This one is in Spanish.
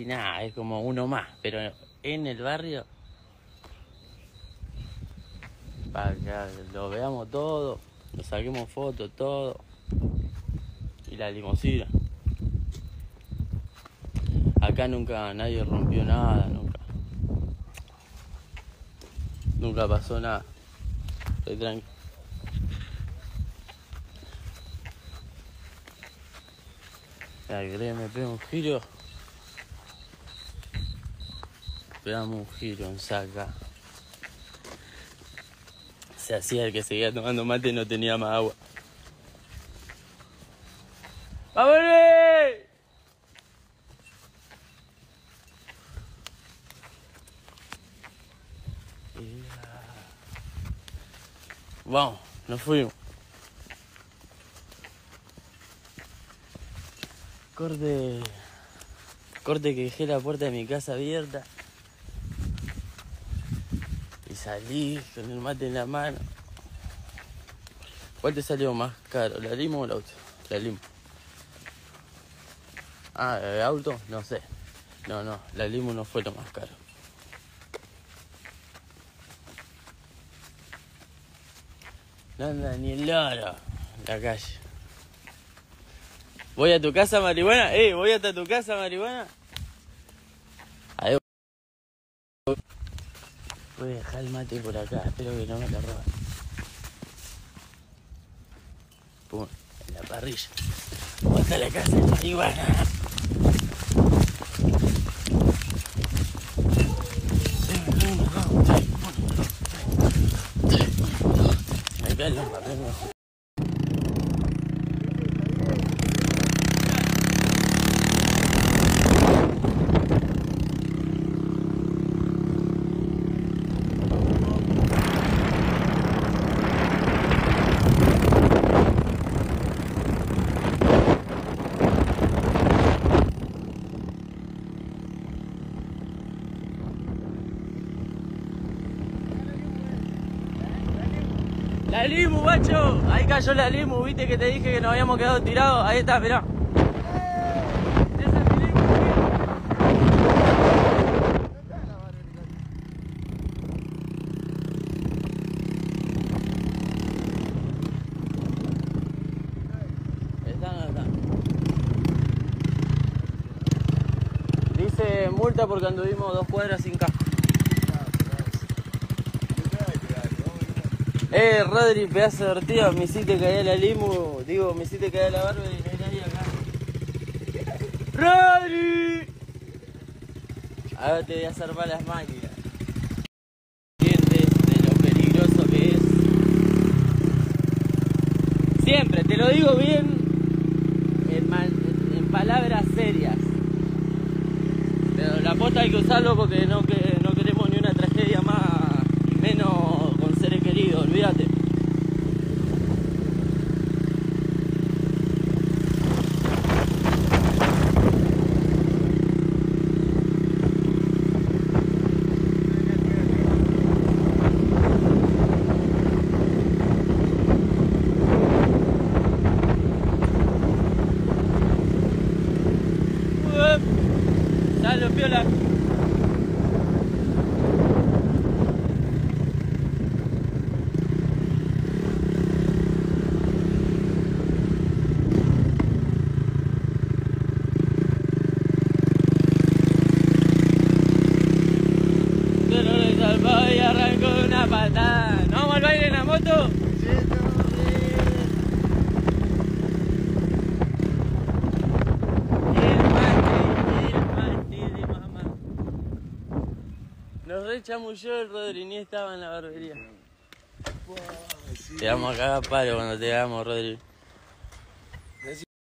Y nada, es como uno más, pero en el barrio, para que lo veamos todo, nos saquemos fotos, todo, y la limusina. Acá nunca nadie rompió nada, nunca. Nunca pasó nada. Estoy tranquilo. La me pega un giro. Pegamos un giro en saca. Se hacía el que seguía tomando mate y no tenía más agua. ¡Vámonos! Vamos, nos fuimos. Corte. Corte que dejé la puerta de mi casa abierta. Salí con el mate en la mano. ¿Cuál te salió más caro? ¿La limo o el auto? La limo. Ah, ¿el auto? No sé. No, no, la limo no fue lo más caro. No anda ni el loro la calle. Voy a tu casa, marihuana. Eh, voy hasta tu casa, marihuana. Ahí voy. Voy a dejar el mate por acá. Espero que no me lo roben. Pum, en la parrilla. Hasta la casa de marihuana. Caen los. La limu, macho. Ahí cayó la limu, viste que te dije que nos habíamos quedado tirados. Ahí está, mirá. Dice multa porque anduvimos dos cuadras sin casco. Eh, Rodri, pedazo de ortiga, me hiciste caer la limu, digo, me hiciste caer la barba y no hay nadie acá. ¡Rodri! Ahora te voy a hacer las máquinas. De lo peligroso que es. Siempre, te lo digo bien, en palabras serias. Pero la posta hay que usarlo porque no, que, no queremos ni una tragedia más, y menos con seres queridos, olvídate. Uep. Dale, piola. Pero le y arrancó una patada. ¿No vamos al baile en la moto? El mate, el mate de mamá. Nos rechamulló el Rodri, ni estaba en la barbería. Te vamos a cagar palo cuando te hagamos, Rodri.